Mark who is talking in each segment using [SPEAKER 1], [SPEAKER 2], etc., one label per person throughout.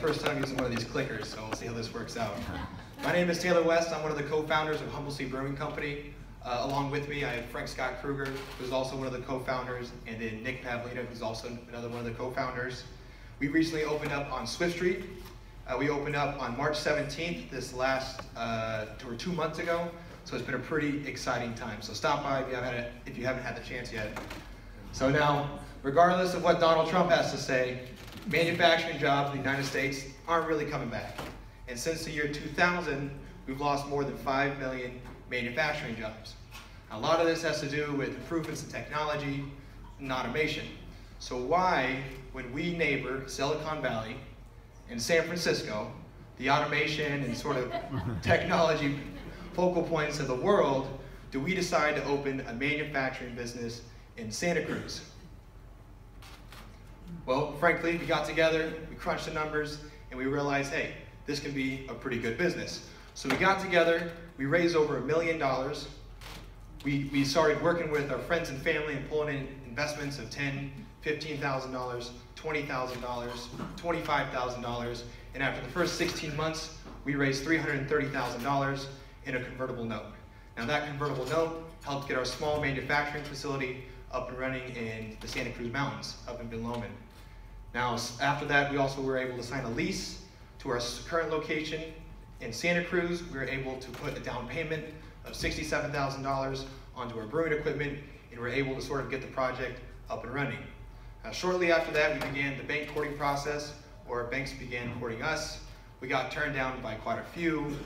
[SPEAKER 1] first time using one of these clickers, so we'll see how this works out. My name is Taylor West. I'm one of the co-founders of Humble Sea Brewing Company. Uh, along with me, I have Frank Scott Kruger, who's also one of the co-founders, and then Nick Pavlina, who's also another one of the co-founders. We recently opened up on Swift Street. Uh, we opened up on March 17th, this last, uh, or two months ago. So it's been a pretty exciting time. So stop by if you haven't, if you haven't had the chance yet. So now, regardless of what Donald Trump has to say, manufacturing jobs in the United States aren't really coming back. And since the year 2000, we've lost more than 5 million manufacturing jobs. A lot of this has to do with improvements in technology and automation. So why, when we neighbor Silicon Valley in San Francisco, the automation and sort of technology focal points of the world, do we decide to open a manufacturing business in Santa Cruz? Well, frankly, we got together, we crunched the numbers, and we realized, hey, this can be a pretty good business. So we got together, we raised over a million dollars. We, we started working with our friends and family and pulling in investments of ten, fifteen thousand dollars, twenty thousand dollars, twenty-five thousand dollars, and after the first 16 months, we raised $330,000 in a convertible note. Now that convertible note helped get our small manufacturing facility up and running in the Santa Cruz Mountains, up in Ben Lomond. Now after that, we also were able to sign a lease to our current location in Santa Cruz. We were able to put a down payment of $67,000 onto our brewing equipment, and we were able to sort of get the project up and running. Now, shortly after that, we began the bank courting process, or banks began courting us. We got turned down by quite a few.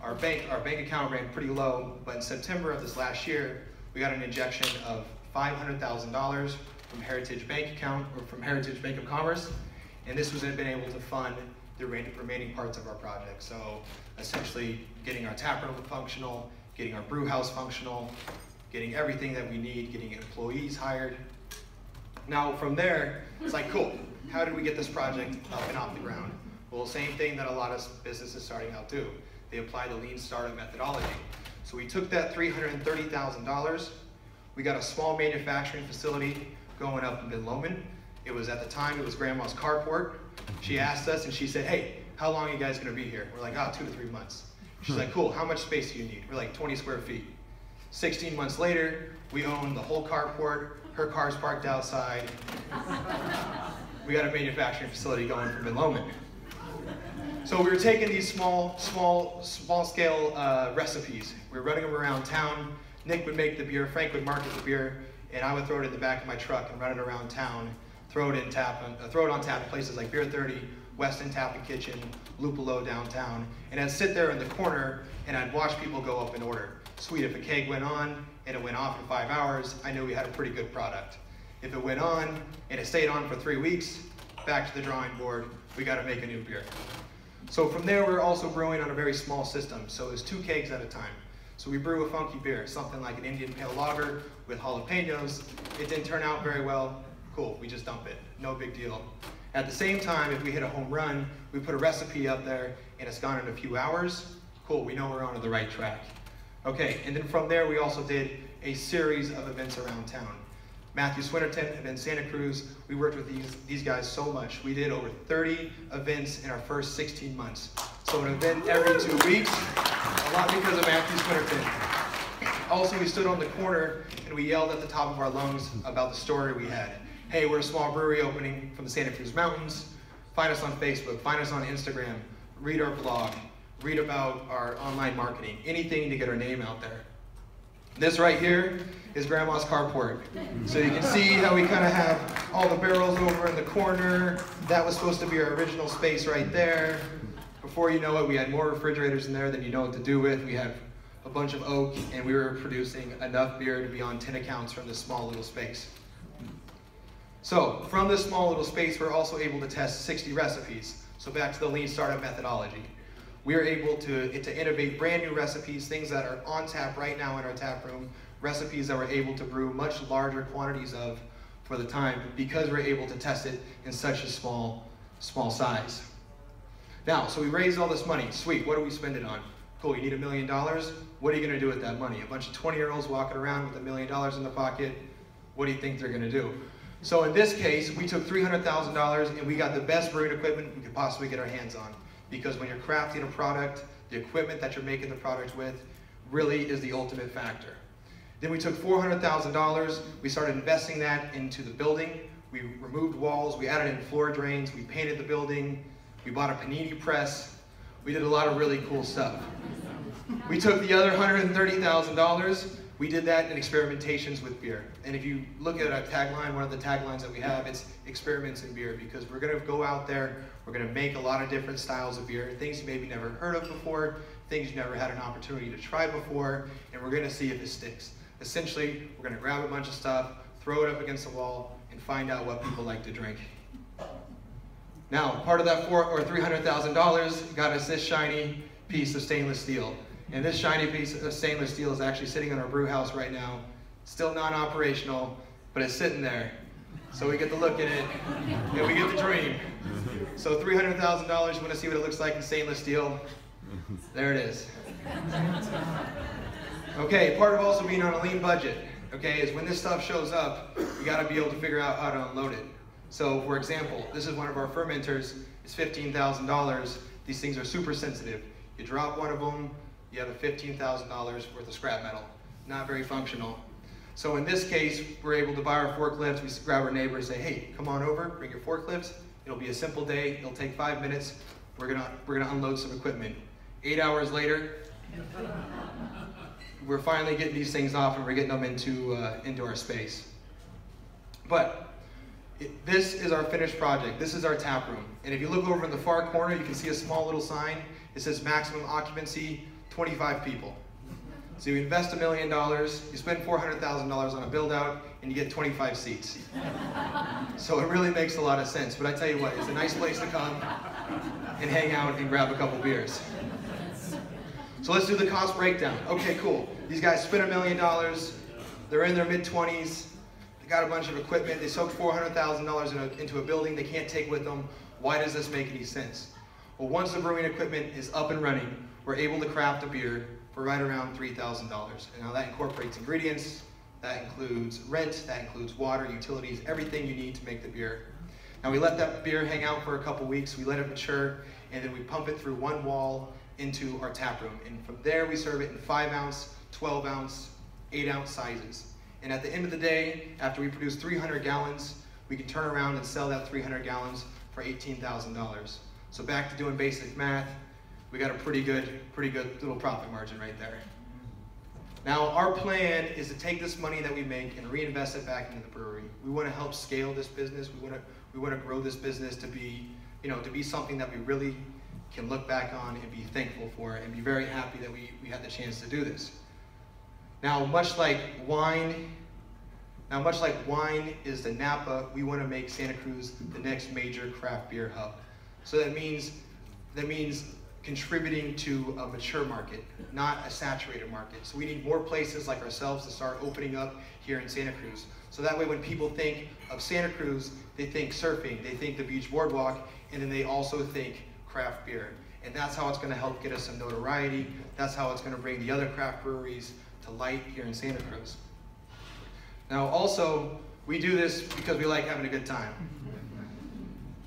[SPEAKER 1] Our bank, our bank account ran pretty low, but in September of this last year, we got an injection of $500,000 from Heritage Bank account, or from Heritage Bank of Commerce, and this was been able to fund the remaining parts of our project. So essentially getting our tap room functional, getting our brew house functional, getting everything that we need, getting employees hired. Now from there, it's like, cool, how did we get this project up and off the ground? Well, same thing that a lot of businesses starting out do. They apply the lean startup methodology. So we took that $330,000, we got a small manufacturing facility going up in Ben Lomond. It was at the time, it was grandma's carport. She asked us and she said, hey, how long are you guys gonna be here? We're like, oh, two to three months. She's like, cool, how much space do you need? We're like, 20 square feet. 16 months later, we own the whole carport. Her car's parked outside. we got a manufacturing facility going from Ben Lomond. So we were taking these small, small, small scale uh, recipes. We were running them around town. Nick would make the beer, Frank would market the beer, and I would throw it in the back of my truck and run it around town throw it in tap, uh, throw it on tap in places like Beer 30, West End Tap and Kitchen, Lupulo downtown, and I'd sit there in the corner and I'd watch people go up and order. Sweet, if a keg went on and it went off in five hours, I knew we had a pretty good product. If it went on and it stayed on for three weeks, back to the drawing board, we got to make a new beer. So from there, we're also brewing on a very small system. So it's two kegs at a time. So we brew a funky beer, something like an Indian Pale Lager with jalapenos. It didn't turn out very well. Cool, we just dump it. No big deal. At the same time, if we hit a home run, we put a recipe up there and it's gone in a few hours. Cool, we know we're on the right track. Okay, and then from there, we also did a series of events around town. Matthew Swinnerton in Santa Cruz, we worked with these, these guys so much. We did over 30 events in our first 16 months. So an event every two weeks, a lot because of Matthew Swinnerton. Also, we stood on the corner and we yelled at the top of our lungs about the story we had hey, we're a small brewery opening from the Santa Cruz Mountains. Find us on Facebook, find us on Instagram, read our blog, read about our online marketing, anything to get our name out there. This right here is Grandma's carport. So you can see how we kind of have all the barrels over in the corner. That was supposed to be our original space right there. Before you know it, we had more refrigerators in there than you know what to do with. We have a bunch of oak, and we were producing enough beer to be on 10 accounts from this small little space. So from this small little space, we're also able to test 60 recipes. So back to the lean startup methodology. We are able to, to innovate brand new recipes, things that are on tap right now in our tap room, recipes that we're able to brew much larger quantities of for the time because we're able to test it in such a small, small size. Now, so we raised all this money. Sweet, what do we spend it on? Cool, you need a million dollars. What are you gonna do with that money? A bunch of 20 year olds walking around with a million dollars in the pocket. What do you think they're gonna do? So in this case, we took $300,000 and we got the best brewing equipment we could possibly get our hands on. Because when you're crafting a product, the equipment that you're making the product with really is the ultimate factor. Then we took $400,000, we started investing that into the building. We removed walls, we added in floor drains, we painted the building, we bought a panini press. We did a lot of really cool stuff. We took the other $130,000, we did that in experimentations with beer. And if you look at our tagline, one of the taglines that we have, it's experiments in beer because we're gonna go out there, we're gonna make a lot of different styles of beer, things you maybe never heard of before, things you never had an opportunity to try before, and we're gonna see if it sticks. Essentially, we're gonna grab a bunch of stuff, throw it up against the wall, and find out what people like to drink. Now, part of that four or three hundred thousand dollars got us this shiny piece of stainless steel. And this shiny piece of stainless steel is actually sitting in our brew house right now. Still non-operational, but it's sitting there. So we get to look at it, and we get to dream. So $300,000, you wanna see what it looks like in stainless steel? There it is. Okay, part of also being on a lean budget, okay, is when this stuff shows up, you gotta be able to figure out how to unload it. So for example, this is one of our fermenters, it's $15,000. These things are super sensitive. You drop one of them, you have a $15,000 worth of scrap metal. Not very functional. So in this case, we're able to buy our forklifts. We grab our neighbor and say, hey, come on over, bring your forklifts. It'll be a simple day. It'll take five minutes. We're gonna, we're gonna unload some equipment. Eight hours later, we're finally getting these things off and we're getting them into, uh, into our space. But it, this is our finished project. This is our tap room. And if you look over in the far corner, you can see a small little sign. It says maximum occupancy 25 people. So you invest a million dollars, you spend $400,000 on a build out, and you get 25 seats. so it really makes a lot of sense. But I tell you what, it's a nice place to come and hang out and grab a couple beers. So let's do the cost breakdown. Okay, cool. These guys spent a million dollars, they're in their mid 20s, they got a bunch of equipment, they soaked $400,000 into a building they can't take with them. Why does this make any sense? Well, once the brewing equipment is up and running, we're able to craft a beer for right around $3,000. And now that incorporates ingredients, that includes rent, that includes water, utilities, everything you need to make the beer. Now we let that beer hang out for a couple weeks, we let it mature, and then we pump it through one wall into our tap room. And from there we serve it in 5 ounce, 12 ounce, 8 ounce sizes. And at the end of the day, after we produce 300 gallons, we can turn around and sell that 300 gallons for $18,000. So back to doing basic math, we got a pretty good, pretty good little profit margin right there. Now, our plan is to take this money that we make and reinvest it back into the brewery. We want to help scale this business. We want to, we want to grow this business to be, you know, to be something that we really can look back on and be thankful for and be very happy that we, we had the chance to do this. Now, much like wine, now much like wine is the Napa, we want to make Santa Cruz the next major craft beer hub. So that means that means contributing to a mature market, not a saturated market. So we need more places like ourselves to start opening up here in Santa Cruz. So that way when people think of Santa Cruz, they think surfing, they think the beach boardwalk, and then they also think craft beer. And that's how it's gonna help get us some notoriety. That's how it's gonna bring the other craft breweries to light here in Santa Cruz. Now also, we do this because we like having a good time.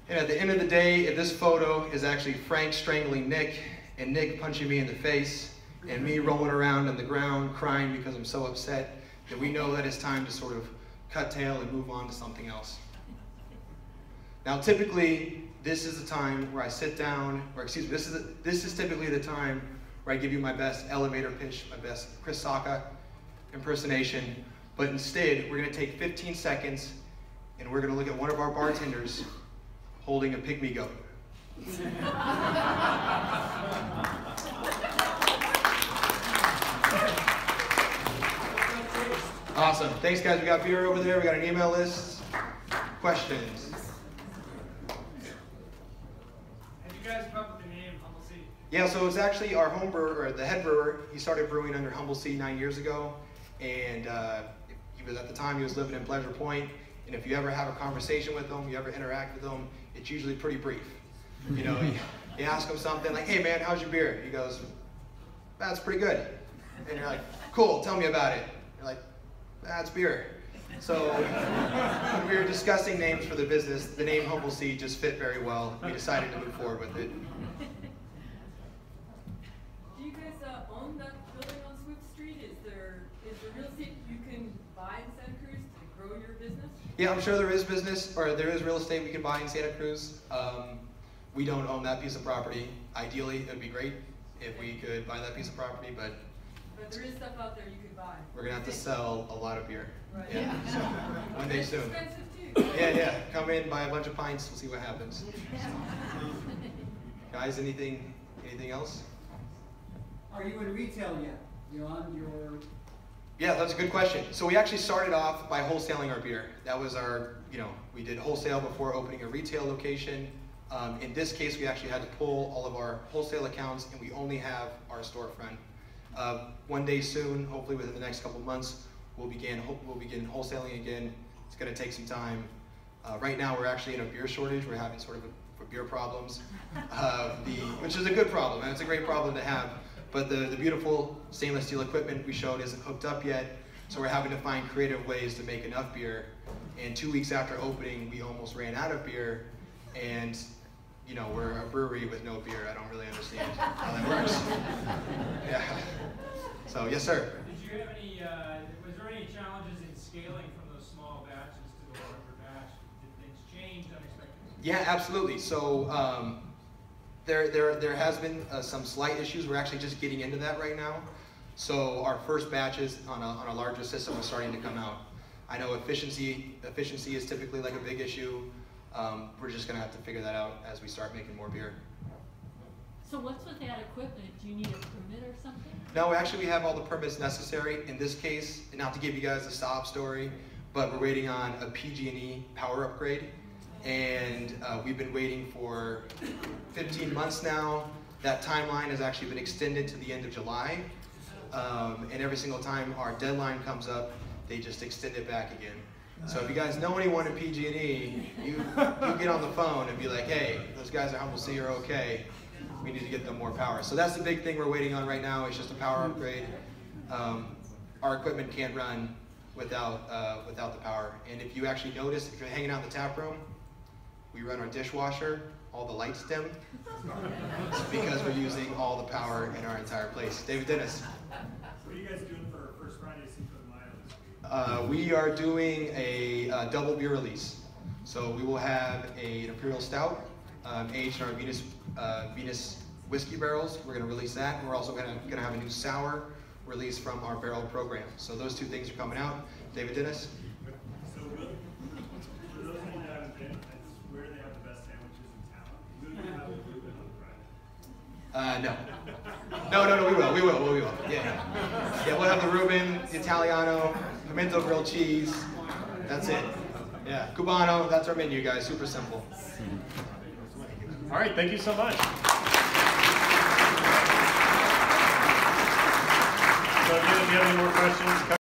[SPEAKER 1] And at the end of the day, if this photo is actually Frank strangling Nick and Nick punching me in the face and me rolling around on the ground crying because I'm so upset, then we know that it's time to sort of cut tail and move on to something else. Now, typically, this is the time where I sit down, or excuse me, this is, the, this is typically the time where I give you my best elevator pitch, my best Chris Sacca impersonation. But instead, we're going to take 15 seconds and we're going to look at one of our bartenders holding a pygmy goat. awesome. Thanks, guys. We got beer over there. We got an email list. Questions?
[SPEAKER 2] Have you guys come up with the name Humble Sea?
[SPEAKER 1] Yeah, so it's actually our home brewer, or the head brewer. He started brewing under Humble Sea nine years ago, and uh, he was at the time he was living in Pleasure Point. And if you ever have a conversation with him, you ever interact with him, it's usually pretty brief. You know, you, ask him something like, hey man, how's your beer? He goes, that's pretty good. And you're like, cool, tell me about it. You're like, that's beer. So when we were discussing names for the business, the name Humble Sea just fit very well. We decided to move forward with it.
[SPEAKER 3] Do you guys uh, own that building on Swift Street? Is there, is there real estate you can buy in Santa Cruz to grow your business?
[SPEAKER 1] Yeah, I'm sure there is business, or there is real estate we could buy in Santa Cruz. Um, we don't own that piece of property. Ideally, it would be great if we could buy that piece of property, but
[SPEAKER 3] But there is stuff out there you could buy.
[SPEAKER 1] we're gonna have to sell a lot of beer.
[SPEAKER 3] Right.
[SPEAKER 1] Yeah, so one day soon.
[SPEAKER 3] expensive too.
[SPEAKER 1] Yeah, yeah, come in, buy a bunch of pints, we'll see what happens. Guys, anything, anything else?
[SPEAKER 4] Are you in retail yet? You on your,
[SPEAKER 1] Yeah, that's a good question. So we actually started off by wholesaling our beer. That was our, you know, we did wholesale before opening a retail location. Um, in this case, we actually had to pull all of our wholesale accounts and we only have our storefront. Uh, one day soon, hopefully within the next couple months, we'll begin, we'll begin wholesaling again. It's gonna take some time. Uh, right now, we're actually in a beer shortage. We're having sort of a, beer problems, uh, the, which is a good problem, and it's a great problem to have. But the, the beautiful stainless steel equipment we showed isn't hooked up yet, so we're having to find creative ways to make enough beer. And two weeks after opening, we almost ran out of beer, and you know we're a brewery with no beer. I don't really understand how that works. Yeah. So yes, sir.
[SPEAKER 2] Did you have any, uh, was there any challenges in scaling from those small batches to the larger batch? Did things change unexpectedly?
[SPEAKER 1] Yeah, absolutely. So um, there, there, there has been uh, some slight issues. We're actually just getting into that right now. So our first batches on a, on a larger system are starting to come out. I know efficiency, efficiency is typically like a big issue. Um, we're just gonna have to figure that out as we start making more beer.
[SPEAKER 5] So what's with that equipment? Do you need a permit or something?
[SPEAKER 1] No, actually, we have all the permits necessary. In this case, not to give you guys a sob story, but we're waiting on a PG&E power upgrade, and uh, we've been waiting for 15 months now. That timeline has actually been extended to the end of July, um, and every single time our deadline comes up, they just extend it back again. So if you guys know anyone at PG&E, you, you get on the phone and be like, hey, those guys at Humble Sea are okay. We need to get them more power. So that's the big thing we're waiting on right now. It's just a power upgrade. Um, our equipment can't run without uh, without the power. And if you actually notice, if you're hanging out in the tap room, we run our dishwasher. All the lights dim It's because we're using all the power in our entire place. David Dennis.
[SPEAKER 6] What are you guys doing for First Friday Cinco de Mayo this week?
[SPEAKER 1] Uh, we are doing a uh, double beer release. So we will have a, an imperial stout um, aged in our Venus uh, Venus whiskey barrels. We're going to release that, and we're also going to going to have a new sour release from our barrel program. So those two things are coming out. David Dennis.
[SPEAKER 6] So will, for those of you that haven't been, that's where they have the best sandwiches in town. Will you have a Reuben on Friday?
[SPEAKER 1] Uh, no. No, no, no, we will, we will, we will. Yeah, yeah. We'll have the Reuben, the Italiano, pimento grilled cheese. That's it. Yeah, Cubano, that's our menu, guys. Super simple.
[SPEAKER 6] All right, thank you so much. So if you have any more questions,